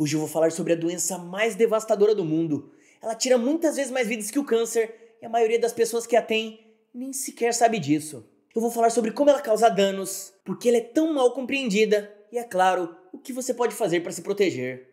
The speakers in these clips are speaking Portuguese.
Hoje eu vou falar sobre a doença mais devastadora do mundo. Ela tira muitas vezes mais vidas que o câncer e a maioria das pessoas que a tem nem sequer sabe disso. Eu vou falar sobre como ela causa danos, por que ela é tão mal compreendida e, é claro, o que você pode fazer para se proteger.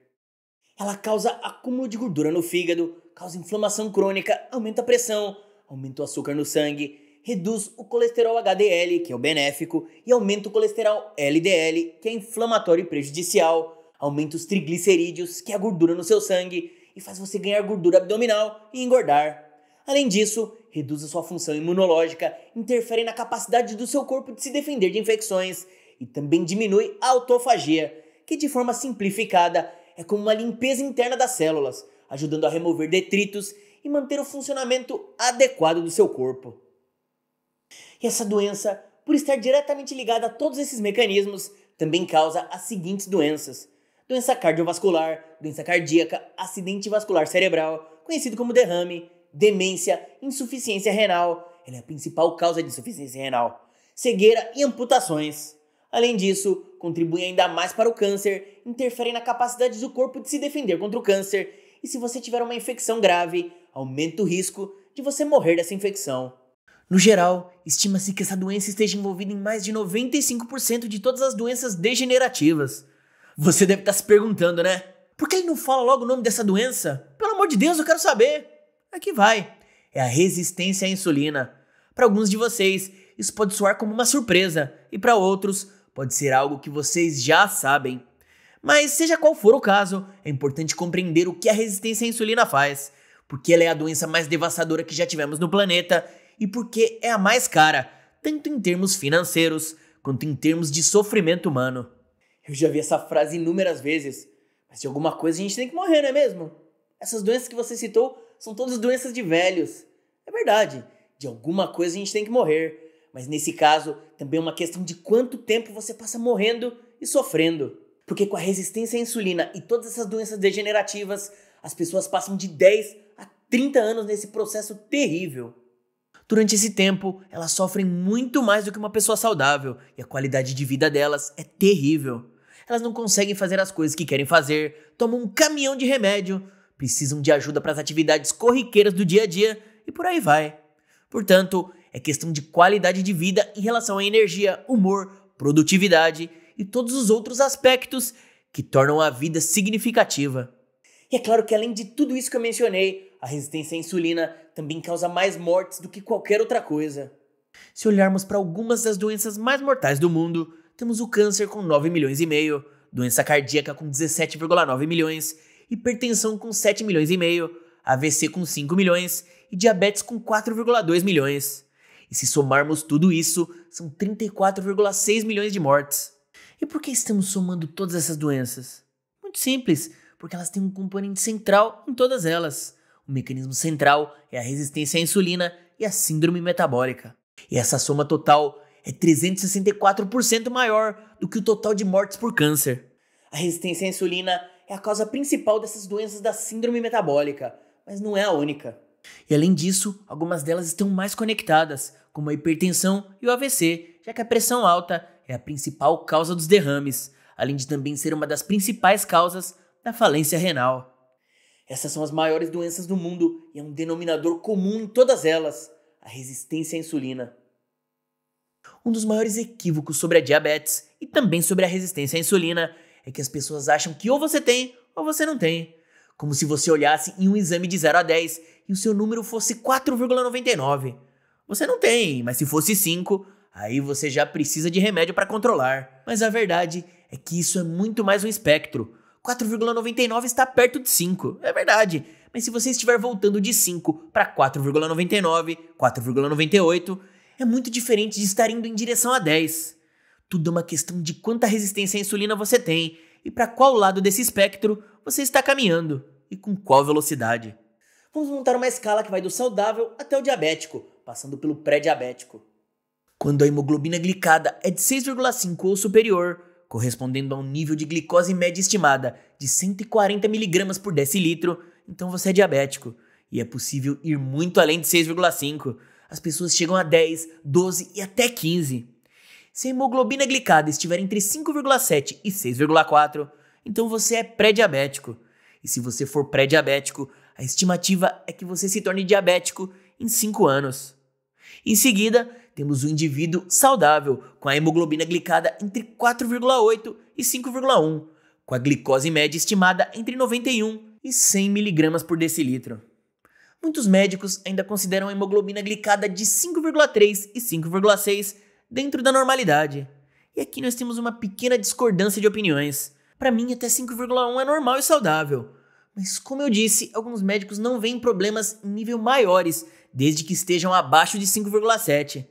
Ela causa acúmulo de gordura no fígado, causa inflamação crônica, aumenta a pressão, aumenta o açúcar no sangue, reduz o colesterol HDL, que é o benéfico, e aumenta o colesterol LDL, que é inflamatório e prejudicial, aumenta os triglicerídeos, que é a gordura no seu sangue, e faz você ganhar gordura abdominal e engordar. Além disso, reduz a sua função imunológica, interfere na capacidade do seu corpo de se defender de infecções e também diminui a autofagia, que de forma simplificada é como uma limpeza interna das células, ajudando a remover detritos e manter o funcionamento adequado do seu corpo. E essa doença, por estar diretamente ligada a todos esses mecanismos, também causa as seguintes doenças: doença cardiovascular, doença cardíaca, acidente vascular cerebral, conhecido como derrame, demência, insuficiência renal, ela é a principal causa de insuficiência renal, cegueira e amputações. Além disso, contribui ainda mais para o câncer, interfere na capacidade do corpo de se defender contra o câncer e se você tiver uma infecção grave, aumenta o risco de você morrer dessa infecção. No geral, estima-se que essa doença esteja envolvida em mais de 95% de todas as doenças degenerativas. Você deve estar se perguntando, né? Por que ele não fala logo o nome dessa doença? Pelo amor de Deus, eu quero saber! Aqui vai. É a resistência à insulina. Para alguns de vocês, isso pode soar como uma surpresa, e para outros, pode ser algo que vocês já sabem. Mas seja qual for o caso, é importante compreender o que a resistência à insulina faz, porque ela é a doença mais devastadora que já tivemos no planeta e porque é a mais cara, tanto em termos financeiros quanto em termos de sofrimento humano. Eu já vi essa frase inúmeras vezes, mas de alguma coisa a gente tem que morrer, não é mesmo? Essas doenças que você citou são todas doenças de velhos. É verdade, de alguma coisa a gente tem que morrer, mas nesse caso também é uma questão de quanto tempo você passa morrendo e sofrendo. Porque com a resistência à insulina e todas essas doenças degenerativas, as pessoas passam de 10 a 30 anos nesse processo terrível. Durante esse tempo, elas sofrem muito mais do que uma pessoa saudável e a qualidade de vida delas é terrível. Elas não conseguem fazer as coisas que querem fazer, tomam um caminhão de remédio, precisam de ajuda para as atividades corriqueiras do dia a dia e por aí vai. Portanto, é questão de qualidade de vida em relação à energia, humor, produtividade e todos os outros aspectos que tornam a vida significativa. E é claro que além de tudo isso que eu mencionei, a resistência à insulina também causa mais mortes do que qualquer outra coisa. Se olharmos para algumas das doenças mais mortais do mundo, temos o câncer com 9 milhões e meio, doença cardíaca com 17,9 milhões, hipertensão com 7 milhões e meio, AVC com 5 milhões e diabetes com 4,2 milhões. E se somarmos tudo isso, são 34,6 milhões de mortes. E por que estamos somando todas essas doenças? Muito simples, porque elas têm um componente central em todas elas. O mecanismo central é a resistência à insulina e a síndrome metabólica. E essa soma total é 364% maior do que o total de mortes por câncer. A resistência à insulina é a causa principal dessas doenças da síndrome metabólica, mas não é a única. E além disso, algumas delas estão mais conectadas, como a hipertensão e o AVC, já que a pressão alta é a principal causa dos derrames, além de também ser uma das principais causas da falência renal. Essas são as maiores doenças do mundo e é um denominador comum em todas elas: a resistência à insulina. Um dos maiores equívocos sobre a diabetes e também sobre a resistência à insulina é que as pessoas acham que ou você tem ou você não tem. Como se você olhasse em um exame de 0 a 10 e o seu número fosse 4,99. Você não tem, mas se fosse 5, aí você já precisa de remédio para controlar. Mas a verdade é que isso é muito mais um espectro. 4,99 está perto de 5, é verdade. Mas se você estiver voltando de 5 para 4,99, 4,98, é muito diferente de estar indo em direção a 10. Tudo é uma questão de quanta resistência à insulina você tem e para qual lado desse espectro você está caminhando e com qual velocidade. Vamos montar uma escala que vai do saudável até o diabético, passando pelo pré-diabético. Quando a hemoglobina glicada é de 6,5 ou superior, correspondendo a um nível de glicose média estimada de 140 mg por decilitro, então você é diabético. E é possível ir muito além de 6,5. As pessoas chegam a 10, 12 e até 15. Se a hemoglobina glicada estiver entre 5,7 e 6,4, então você é pré-diabético. E se você for pré-diabético, a estimativa é que você se torne diabético em 5 anos. Em seguida, temos o indivíduo saudável, com a hemoglobina glicada entre 4,8 e 5,1, com a glicose média estimada entre 91 e 100 mg por decilitro. Muitos médicos ainda consideram a hemoglobina glicada de 5,3 e 5,6 dentro da normalidade. E aqui nós temos uma pequena discordância de opiniões. Para mim, até 5,1 é normal e saudável. Mas, como eu disse, alguns médicos não veem problemas em nível maiores, desde que estejam abaixo de 5,7.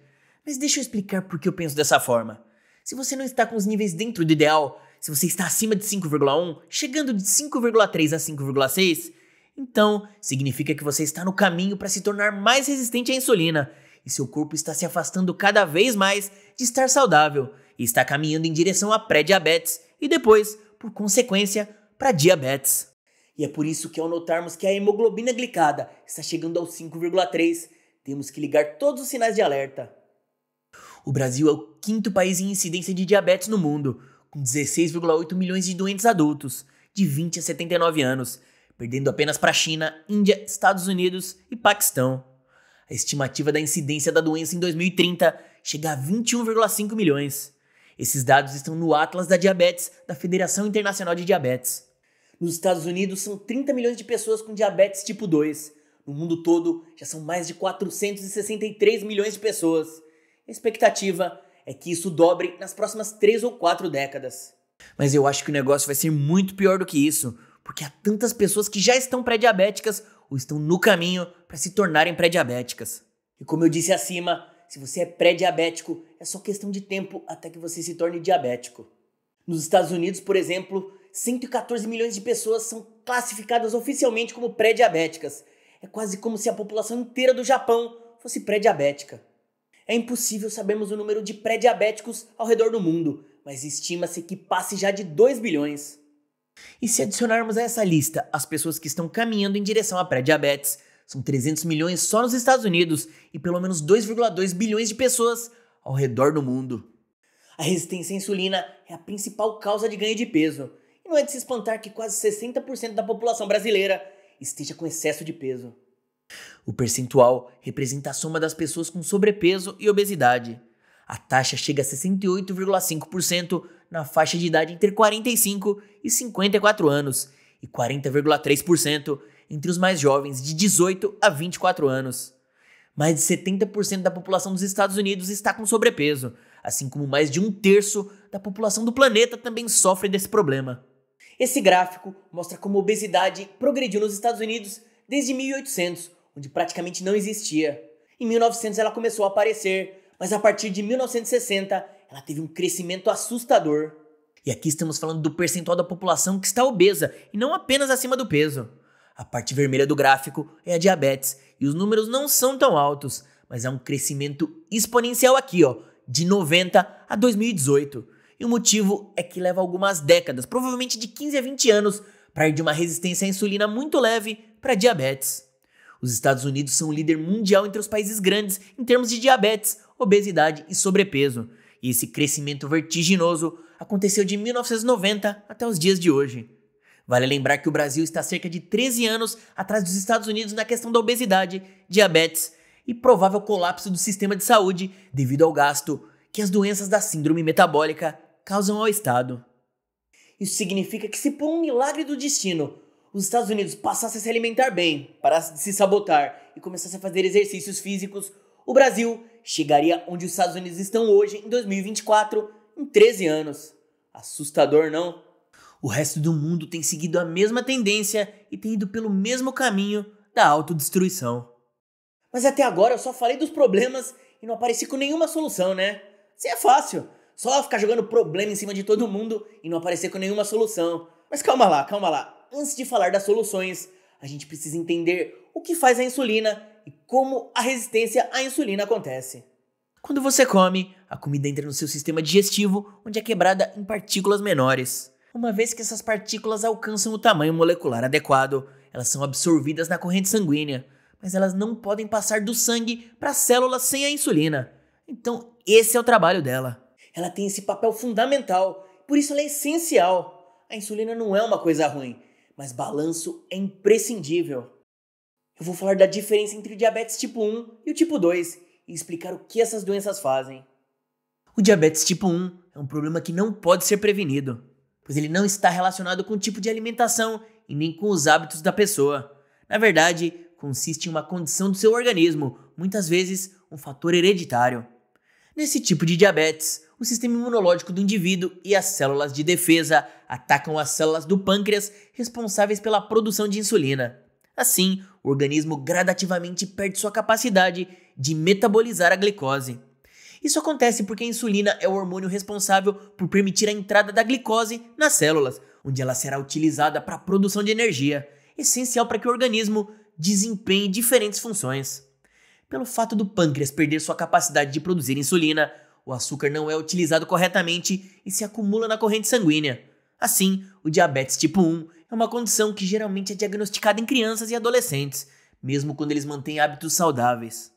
Mas deixa eu explicar por que eu penso dessa forma. Se você não está com os níveis dentro do ideal, se você está acima de 5,1, chegando de 5,3 a 5,6, então significa que você está no caminho para se tornar mais resistente à insulina e seu corpo está se afastando cada vez mais de estar saudável e está caminhando em direção a pré-diabetes e depois, por consequência, para diabetes. E é por isso que ao notarmos que a hemoglobina glicada está chegando aos 5,3, temos que ligar todos os sinais de alerta. O Brasil é o quinto país em incidência de diabetes no mundo, com 16,8 milhões de doentes adultos, de 20 a 79 anos, perdendo apenas para a China, Índia, Estados Unidos e Paquistão. A estimativa da incidência da doença em 2030 chega a 21,5 milhões. Esses dados estão no Atlas da Diabetes da Federação Internacional de Diabetes. Nos Estados Unidos são 30 milhões de pessoas com diabetes tipo 2. No mundo todo já são mais de 463 milhões de pessoas. A expectativa é que isso dobre nas próximas três ou quatro décadas. Mas eu acho que o negócio vai ser muito pior do que isso, porque há tantas pessoas que já estão pré-diabéticas ou estão no caminho para se tornarem pré-diabéticas. E como eu disse acima, se você é pré-diabético, é só questão de tempo até que você se torne diabético. Nos Estados Unidos, por exemplo, 114 milhões de pessoas são classificadas oficialmente como pré-diabéticas. É quase como se a população inteira do Japão fosse pré-diabética. É impossível sabermos o número de pré-diabéticos ao redor do mundo, mas estima-se que passe já de 2 bilhões. E se adicionarmos a essa lista as pessoas que estão caminhando em direção à pré-diabetes, são 300 milhões só nos Estados Unidos e pelo menos 2,2 bilhões de pessoas ao redor do mundo. A resistência à insulina é a principal causa de ganho de peso, e não é de se espantar que quase 60% da população brasileira esteja com excesso de peso. O percentual representa a soma das pessoas com sobrepeso e obesidade. A taxa chega a 68,5% na faixa de idade entre 45 e 54 anos e 40,3% entre os mais jovens de 18 a 24 anos. Mais de 70% da população dos Estados Unidos está com sobrepeso, assim como mais de um terço da população do planeta também sofre desse problema. Esse gráfico mostra como a obesidade progrediu nos Estados Unidos desde 1800, onde praticamente não existia. Em 1900 ela começou a aparecer, mas a partir de 1960 ela teve um crescimento assustador. E aqui estamos falando do percentual da população que está obesa e não apenas acima do peso. A parte vermelha do gráfico é a diabetes e os números não são tão altos, mas há um crescimento exponencial aqui, ó, de 90 a 2018. E o motivo é que leva algumas décadas, provavelmente de 15 a 20 anos, para ir de uma resistência à insulina muito leve para diabetes. Os Estados Unidos são o líder mundial entre os países grandes em termos de diabetes, obesidade e sobrepeso. E esse crescimento vertiginoso aconteceu de 1990 até os dias de hoje. Vale lembrar que o Brasil está cerca de 13 anos atrás dos Estados Unidos na questão da obesidade, diabetes e provável colapso do sistema de saúde devido ao gasto que as doenças da síndrome metabólica causam ao Estado. Isso significa que, se por um milagre do destino os Estados Unidos passassem a se alimentar bem, parassem de se sabotar e começassem a fazer exercícios físicos, o Brasil chegaria onde os Estados Unidos estão hoje, em 2024, em 13 anos. Assustador, não? O resto do mundo tem seguido a mesma tendência e tem ido pelo mesmo caminho da autodestruição. Mas até agora eu só falei dos problemas e não apareci com nenhuma solução, né? Isso é fácil. Só ficar jogando problema em cima de todo mundo e não aparecer com nenhuma solução. Mas calma lá, calma lá antes de falar das soluções, a gente precisa entender o que faz a insulina e como a resistência à insulina acontece. Quando você come, a comida entra no seu sistema digestivo, onde é quebrada em partículas menores. Uma vez que essas partículas alcançam o tamanho molecular adequado, elas são absorvidas na corrente sanguínea, mas elas não podem passar do sangue para as células sem a insulina. Então, esse é o trabalho dela. Ela tem esse papel fundamental, por isso ela é essencial. a insulina não é uma coisa ruim, mas balanço é imprescindível. Eu vou falar da diferença entre o diabetes tipo 1 e o tipo 2 e explicar o que essas doenças fazem. O diabetes tipo 1 é um problema que não pode ser prevenido, pois ele não está relacionado com o tipo de alimentação e nem com os hábitos da pessoa. Na verdade, consiste em uma condição do seu organismo, muitas vezes um fator hereditário. Nesse tipo de diabetes, o sistema imunológico do indivíduo e as células de defesa atacam as células do pâncreas responsáveis pela produção de insulina. Assim, o organismo gradativamente perde sua capacidade de metabolizar a glicose. Isso acontece porque a insulina é o hormônio responsável por permitir a entrada da glicose nas células, onde ela será utilizada para a produção de energia, essencial para que o organismo desempenhe diferentes funções. Pelo fato do pâncreas perder sua capacidade de produzir insulina, o açúcar não é utilizado corretamente e se acumula na corrente sanguínea. Assim, o diabetes tipo 1 é uma condição que geralmente é diagnosticada em crianças e adolescentes, mesmo quando eles mantêm hábitos saudáveis.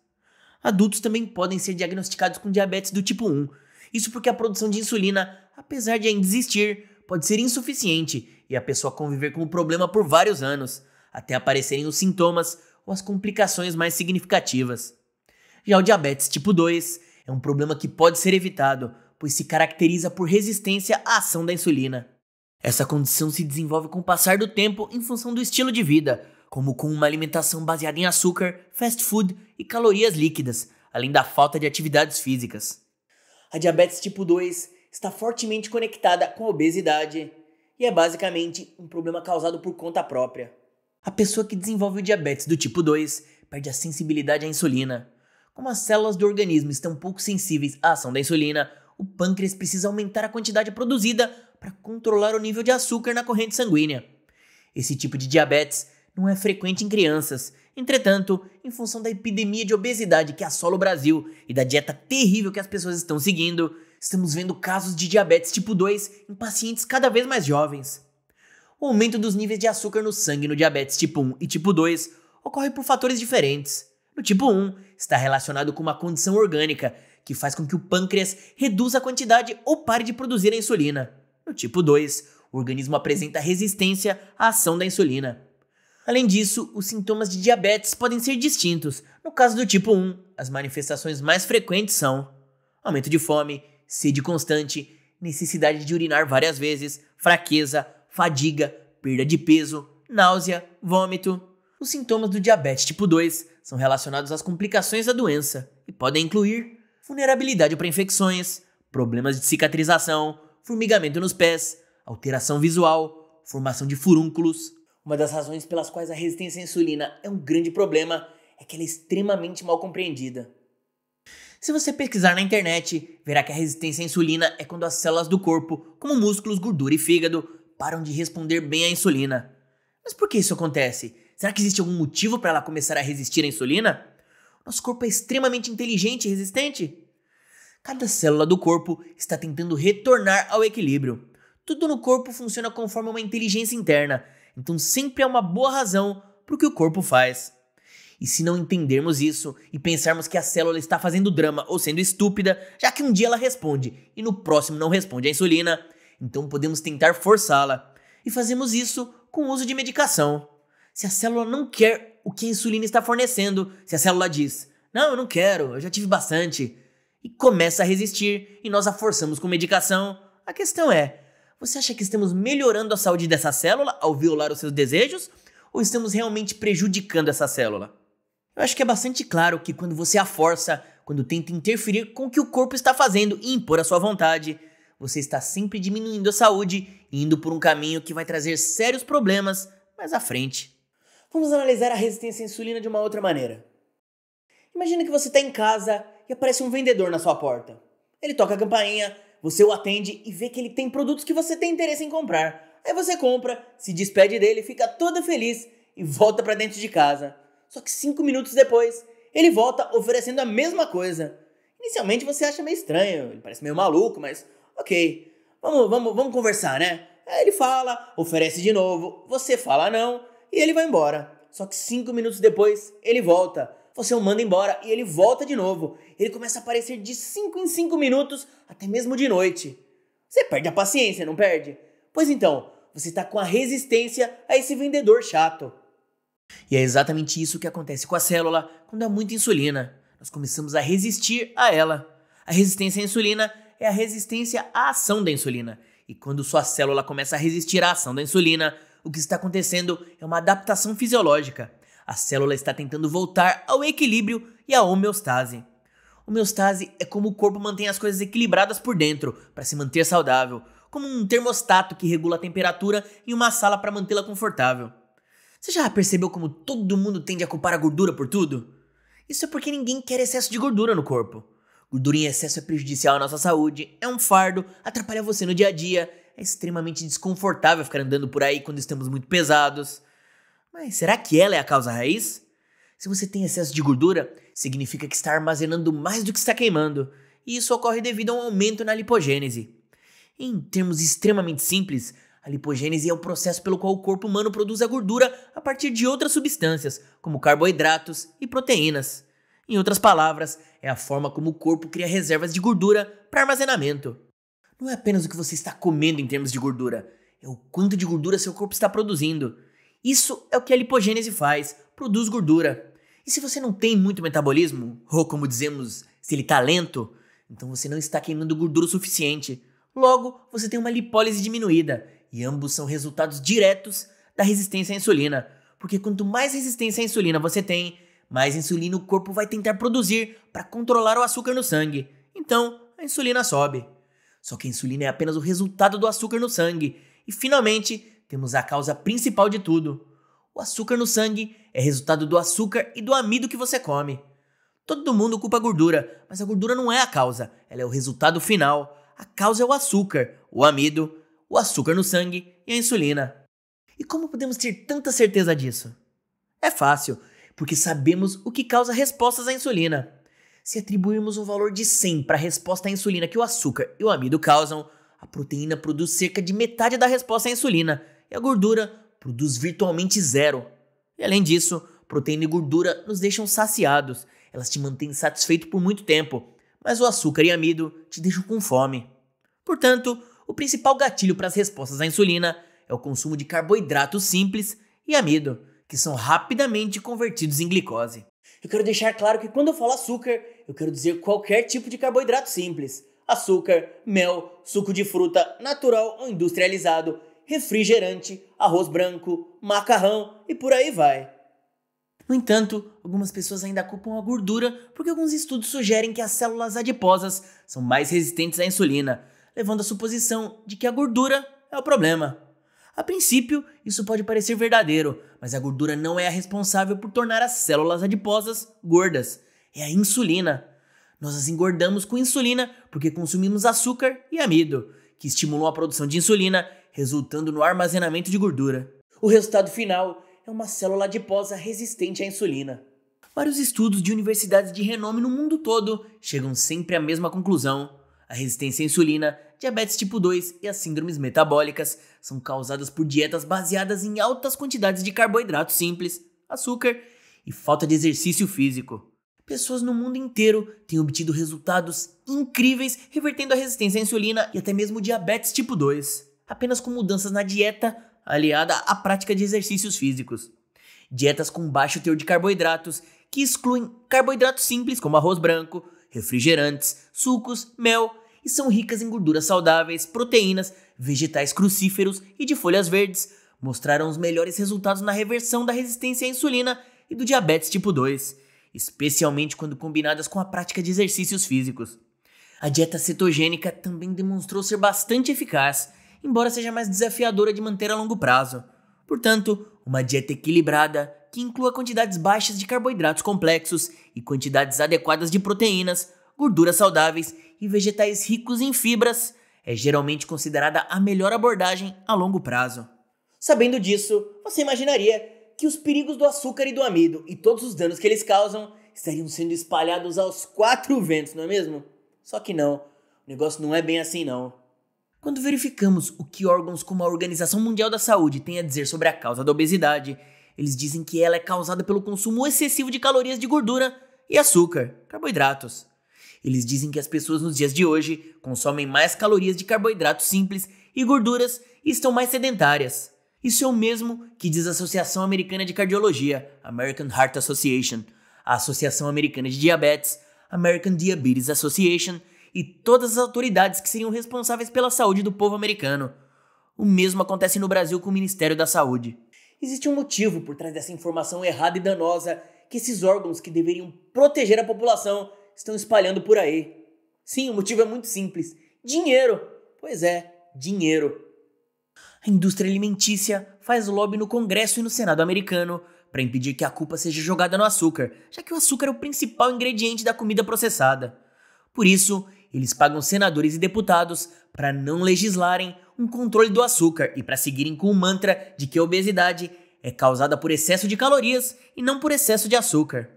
Adultos também podem ser diagnosticados com diabetes do tipo 1, isso porque a produção de insulina, apesar de ainda existir, pode ser insuficiente e a pessoa conviver com o problema por vários anos, até aparecerem os sintomas ou as complicações mais significativas. Já o diabetes tipo 2 é um problema que pode ser evitado, pois se caracteriza por resistência à ação da insulina. Essa condição se desenvolve com o passar do tempo em função do estilo de vida, como com uma alimentação baseada em açúcar, fast food e calorias líquidas, além da falta de atividades físicas. A diabetes tipo 2 está fortemente conectada com a obesidade e é basicamente um problema causado por conta própria. A pessoa que desenvolve o diabetes do tipo 2 perde a sensibilidade à insulina. Como as células do organismo estão pouco sensíveis à ação da insulina, o pâncreas precisa aumentar a quantidade produzida para controlar o nível de açúcar na corrente sanguínea. Esse tipo de diabetes não é frequente em crianças. Entretanto, em função da epidemia de obesidade que assola o Brasil e da dieta terrível que as pessoas estão seguindo, estamos vendo casos de diabetes tipo 2 em pacientes cada vez mais jovens. O aumento dos níveis de açúcar no sangue no diabetes tipo 1 e tipo 2 ocorre por fatores diferentes. No tipo 1, está relacionado com uma condição orgânica que faz com que o pâncreas reduza a quantidade ou pare de produzir a insulina. No tipo 2, o organismo apresenta resistência à ação da insulina. Além disso, os sintomas de diabetes podem ser distintos. No caso do tipo 1, as manifestações mais frequentes são aumento de fome, sede constante, necessidade de urinar várias vezes, fraqueza, fadiga, perda de peso, náusea, vômito. Os sintomas do diabetes tipo 2 são relacionados às complicações da doença e podem incluir vulnerabilidade para infecções, problemas de cicatrização, formigamento nos pés, alteração visual, formação de furúnculos, uma das razões pelas quais a resistência à insulina é um grande problema é que ela é extremamente mal compreendida. Se você pesquisar na internet, verá que a resistência à insulina é quando as células do corpo, como músculos, gordura e fígado, param de responder bem à insulina. Mas por que isso acontece? Será que existe algum motivo para ela começar a resistir à insulina? Nosso corpo é extremamente inteligente e resistente. Cada célula do corpo está tentando retornar ao equilíbrio. Tudo no corpo funciona conforme uma inteligência interna então sempre há uma boa razão para o que o corpo faz. E se não entendermos isso e pensarmos que a célula está fazendo drama ou sendo estúpida, já que um dia ela responde e no próximo não responde à insulina, então podemos tentar forçá-la. E fazemos isso com o uso de medicação. Se a célula não quer o que a insulina está fornecendo, se a célula diz: Não, eu não quero, eu já tive bastante, e começa a resistir e nós a forçamos com medicação, a questão é: você acha que estamos melhorando a saúde dessa célula ao violar os seus desejos? Ou estamos realmente prejudicando essa célula? Eu acho que é bastante claro que quando você a força, quando tenta interferir com o que o corpo está fazendo e impor a sua vontade, você está sempre diminuindo a saúde e indo por um caminho que vai trazer sérios problemas mais à frente. Vamos analisar a resistência à insulina de uma outra maneira. Imagina que você está em casa e aparece um vendedor na sua porta. Ele toca a campainha, você o atende e vê que ele tem produtos que você tem interesse em comprar. Aí você compra, se despede dele, fica toda feliz e volta para dentro de casa. Só que cinco minutos depois, ele volta oferecendo a mesma coisa. Inicialmente você acha meio estranho, ele parece meio maluco, mas ok, vamos, vamos, vamos conversar, né? Aí ele fala, oferece de novo, você fala não e ele vai embora. Só que cinco minutos depois, ele volta você o manda embora e ele volta de novo. Ele começa a aparecer de 5 em 5 minutos, até mesmo de noite. Você perde a paciência, não perde? Pois então, você está com a resistência a esse vendedor chato. E é exatamente isso que acontece com a célula quando há muita insulina. Nós começamos a resistir a ela. A resistência à insulina é a resistência à ação da insulina. E quando sua célula começa a resistir à ação da insulina, o que está acontecendo é uma adaptação fisiológica. A célula está tentando voltar ao equilíbrio e à homeostase. Homeostase é como o corpo mantém as coisas equilibradas por dentro para se manter saudável, como um termostato que regula a temperatura em uma sala para mantê-la confortável. Você já percebeu como todo mundo tende a culpar a gordura por tudo? Isso é porque ninguém quer excesso de gordura no corpo. Gordura em excesso é prejudicial à nossa saúde, é um fardo, atrapalha você no dia a dia, é extremamente desconfortável ficar andando por aí quando estamos muito pesados. Mas será que ela é a causa raiz? Se você tem excesso de gordura, significa que está armazenando mais do que está queimando, e isso ocorre devido a um aumento na lipogênese. Em termos extremamente simples, a lipogênese é o processo pelo qual o corpo humano produz a gordura a partir de outras substâncias, como carboidratos e proteínas. Em outras palavras, é a forma como o corpo cria reservas de gordura para armazenamento. Não é apenas o que você está comendo em termos de gordura, é o quanto de gordura seu corpo está produzindo. Isso é o que a lipogênese faz, produz gordura. E se você não tem muito metabolismo, ou como dizemos, se ele está lento, então você não está queimando gordura o suficiente. Logo, você tem uma lipólise diminuída, e ambos são resultados diretos da resistência à insulina. Porque quanto mais resistência à insulina você tem, mais insulina o corpo vai tentar produzir para controlar o açúcar no sangue. Então, a insulina sobe. Só que a insulina é apenas o resultado do açúcar no sangue. E finalmente, temos a causa principal de tudo. O açúcar no sangue é resultado do açúcar e do amido que você come. Todo mundo culpa a gordura, mas a gordura não é a causa, ela é o resultado final. A causa é o açúcar, o amido, o açúcar no sangue e a insulina. E como podemos ter tanta certeza disso? É fácil, porque sabemos o que causa respostas à insulina. Se atribuirmos um valor de 100 para a resposta à insulina que o açúcar e o amido causam, a proteína produz cerca de metade da resposta à insulina e a gordura produz virtualmente zero. E além disso, proteína e gordura nos deixam saciados, elas te mantêm satisfeito por muito tempo, mas o açúcar e amido te deixam com fome. Portanto, o principal gatilho para as respostas à insulina é o consumo de carboidratos simples e amido, que são rapidamente convertidos em glicose. Eu quero deixar claro que quando eu falo açúcar, eu quero dizer qualquer tipo de carboidrato simples: açúcar, mel, suco de fruta, natural ou industrializado, refrigerante, arroz branco, macarrão e por aí vai. No entanto, algumas pessoas ainda culpam a gordura porque alguns estudos sugerem que as células adiposas são mais resistentes à insulina, levando à suposição de que a gordura é o problema. A princípio, isso pode parecer verdadeiro, mas a gordura não é a responsável por tornar as células adiposas gordas, é a insulina. Nós as engordamos com insulina porque consumimos açúcar e amido, que estimulam a produção de insulina, resultando no armazenamento de gordura. O resultado final é uma célula adiposa resistente à insulina. Vários estudos de universidades de renome no mundo todo chegam sempre à mesma conclusão. A resistência à insulina, diabetes tipo 2 e as síndromes metabólicas são causadas por dietas baseadas em altas quantidades de carboidratos simples, açúcar e falta de exercício físico. Pessoas no mundo inteiro têm obtido resultados incríveis revertendo a resistência à insulina e até mesmo diabetes tipo 2, apenas com mudanças na dieta aliada à prática de exercícios físicos. Dietas com baixo teor de carboidratos, que excluem carboidratos simples como arroz branco, refrigerantes, sucos, mel e são ricas em gorduras saudáveis, proteínas, vegetais crucíferos e de folhas verdes, mostraram os melhores resultados na reversão da resistência à insulina e do diabetes tipo 2, especialmente quando combinadas com a prática de exercícios físicos. A dieta cetogênica também demonstrou ser bastante eficaz embora seja mais desafiadora de manter a longo prazo. Portanto, uma dieta equilibrada que inclua quantidades baixas de carboidratos complexos e quantidades adequadas de proteínas, gorduras saudáveis e vegetais ricos em fibras é geralmente considerada a melhor abordagem a longo prazo. Sabendo disso, você imaginaria que os perigos do açúcar e do amido e todos os danos que eles causam estariam sendo espalhados aos quatro ventos, não é mesmo? Só que não, o negócio não é bem assim não. Quando verificamos o que órgãos como a Organização Mundial da Saúde têm a dizer sobre a causa da obesidade, eles dizem que ela é causada pelo consumo excessivo de calorias de gordura e açúcar, carboidratos. Eles dizem que as pessoas nos dias de hoje consomem mais calorias de carboidratos simples e gorduras e estão mais sedentárias. Isso é o mesmo que diz a Associação Americana de Cardiologia, American Heart Association, a Associação Americana de Diabetes, American Diabetes Association e todas as autoridades que seriam responsáveis pela saúde do povo americano. O mesmo acontece no Brasil com o Ministério da Saúde. Existe um motivo por trás dessa informação errada e danosa que esses órgãos que deveriam proteger a população estão espalhando por aí. Sim, o motivo é muito simples: dinheiro. Pois é, dinheiro. A indústria alimentícia faz lobby no Congresso e no Senado americano para impedir que a culpa seja jogada no açúcar, já que o açúcar é o principal ingrediente da comida processada. Por isso, eles pagam senadores e deputados para não legislarem um controle do açúcar e para seguirem com o mantra de que a obesidade é causada por excesso de calorias e não por excesso de açúcar.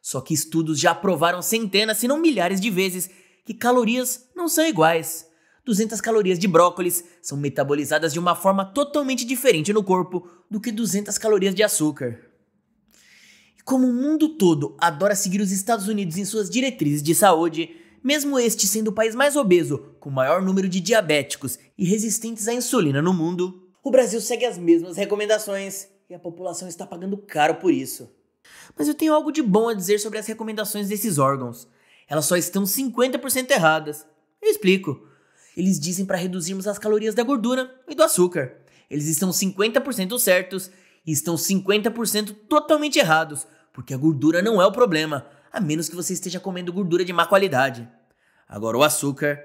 Só que estudos já provaram centenas, se não milhares de vezes que calorias não são iguais. 200 calorias de brócolis são metabolizadas de uma forma totalmente diferente no corpo do que 200 calorias de açúcar. E como o mundo todo adora seguir os Estados Unidos em suas diretrizes de saúde, mesmo este sendo o país mais obeso, com maior número de diabéticos e resistentes à insulina no mundo, o Brasil segue as mesmas recomendações e a população está pagando caro por isso. Mas eu tenho algo de bom a dizer sobre as recomendações desses órgãos. Elas só estão 50% erradas. Eu explico. Eles dizem para reduzirmos as calorias da gordura e do açúcar. Eles estão 50% certos e estão 50% totalmente errados, porque a gordura não é o problema, a menos que você esteja comendo gordura de má qualidade. Agora, o açúcar,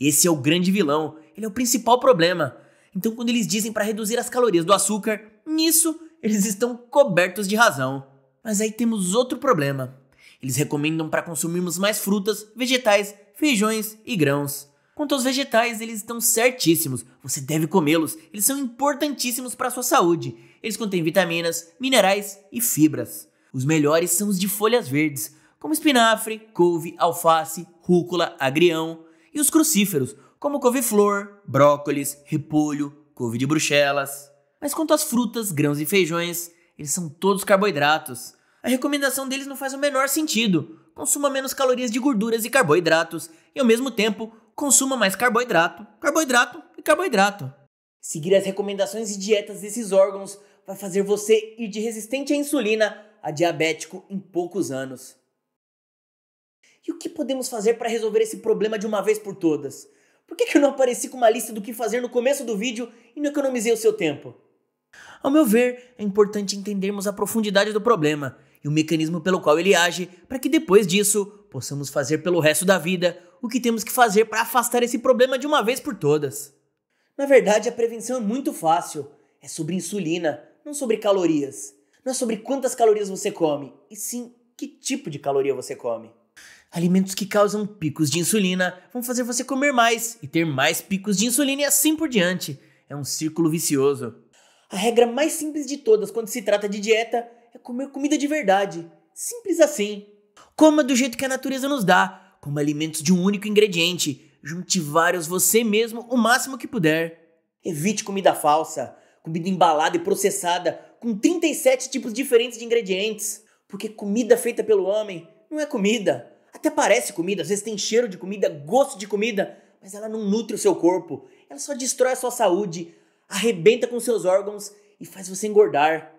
esse é o grande vilão, ele é o principal problema. Então, quando eles dizem para reduzir as calorias do açúcar, nisso eles estão cobertos de razão. Mas aí temos outro problema. Eles recomendam para consumirmos mais frutas, vegetais, feijões e grãos. Quanto aos vegetais, eles estão certíssimos. Você deve comê-los. Eles são importantíssimos para a sua saúde. Eles contêm vitaminas, minerais e fibras. Os melhores são os de folhas verdes, como espinafre, couve, alface, rúcula, agrião, e os crucíferos, como couve-flor, brócolis, repolho, couve de bruxelas. Mas quanto às frutas, grãos e feijões, eles são todos carboidratos. A recomendação deles não faz o menor sentido. Consuma menos calorias de gorduras e carboidratos, e ao mesmo tempo consuma mais carboidrato, carboidrato e carboidrato. Seguir as recomendações e dietas desses órgãos vai fazer você ir de resistente à insulina a diabético em poucos anos. E o que podemos fazer para resolver esse problema de uma vez por todas? Por que, que eu não apareci com uma lista do que fazer no começo do vídeo e não economizei o seu tempo? Ao meu ver, é importante entendermos a profundidade do problema e o mecanismo pelo qual ele age, para que depois disso possamos fazer pelo resto da vida o que temos que fazer para afastar esse problema de uma vez por todas. Na verdade, a prevenção é muito fácil. É sobre insulina, não sobre calorias. Não é sobre quantas calorias você come, e sim que tipo de caloria você come. Alimentos que causam picos de insulina vão fazer você comer mais e ter mais picos de insulina e assim por diante. É um círculo vicioso. A regra mais simples de todas quando se trata de dieta é comer comida de verdade. Simples assim. Coma do jeito que a natureza nos dá, como alimentos de um único ingrediente. Junte vários você mesmo o máximo que puder. Evite comida falsa, comida embalada e processada com 37 tipos diferentes de ingredientes. Porque comida feita pelo homem não é comida. Até parece comida, às vezes tem cheiro de comida, gosto de comida, mas ela não nutre o seu corpo. Ela só destrói a sua saúde, arrebenta com seus órgãos e faz você engordar.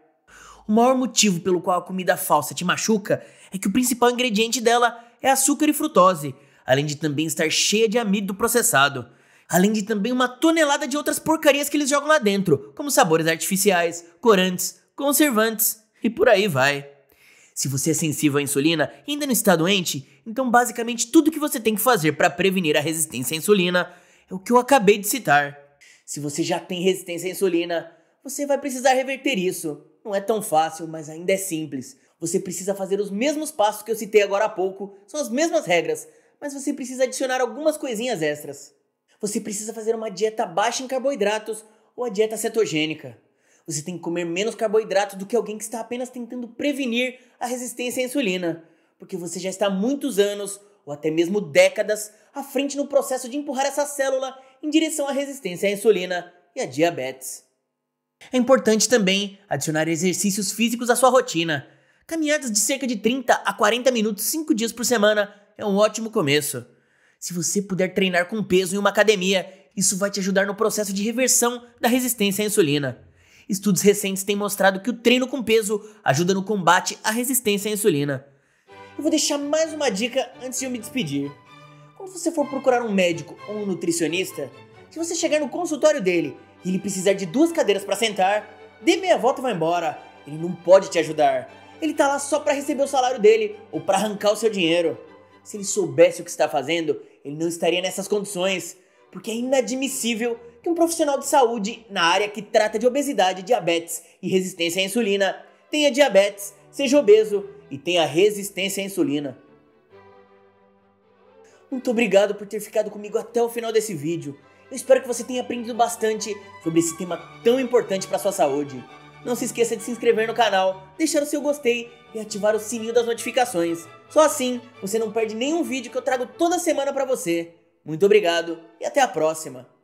O maior motivo pelo qual a comida falsa te machuca é que o principal ingrediente dela é açúcar e frutose, além de também estar cheia de amido processado. Além de também uma tonelada de outras porcarias que eles jogam lá dentro, como sabores artificiais, corantes, conservantes e por aí vai. Se você é sensível à insulina e ainda não está doente, então basicamente tudo que você tem que fazer para prevenir a resistência à insulina é o que eu acabei de citar. Se você já tem resistência à insulina, você vai precisar reverter isso. Não é tão fácil, mas ainda é simples. Você precisa fazer os mesmos passos que eu citei agora há pouco, são as mesmas regras, mas você precisa adicionar algumas coisinhas extras. Você precisa fazer uma dieta baixa em carboidratos ou a dieta cetogênica. Você tem que comer menos carboidratos do que alguém que está apenas tentando prevenir a resistência à insulina, porque você já está há muitos anos ou até mesmo décadas à frente no processo de empurrar essa célula em direção à resistência à insulina e à diabetes. É importante também adicionar exercícios físicos à sua rotina. Caminhadas de cerca de 30 a 40 minutos 5 dias por semana é um ótimo começo. Se você puder treinar com peso em uma academia Isso vai te ajudar no processo de reversão da resistência à insulina. Estudos recentes têm mostrado que o treino com peso ajuda no combate à resistência à insulina. Eu vou deixar mais uma dica antes de eu me despedir. Quando você for procurar um médico ou um nutricionista, se você chegar no consultório dele e ele precisar de duas cadeiras para sentar, dê meia volta e vá embora. Ele não pode te ajudar. Ele tá lá só para receber o salário dele ou para arrancar o seu dinheiro. Se ele soubesse o que está fazendo, ele não estaria nessas condições, porque é inadmissível que um profissional de saúde na área que trata de obesidade, diabetes e resistência à insulina tenha diabetes, seja obeso e tenha resistência à insulina. Muito obrigado por ter ficado comigo até o final desse vídeo. Eu espero que você tenha aprendido bastante sobre esse tema tão importante para sua saúde. Não se esqueça de se inscrever no canal, deixar o seu gostei e ativar o sininho das notificações. Só assim você não perde nenhum vídeo que eu trago toda semana para você. Muito obrigado e até a próxima!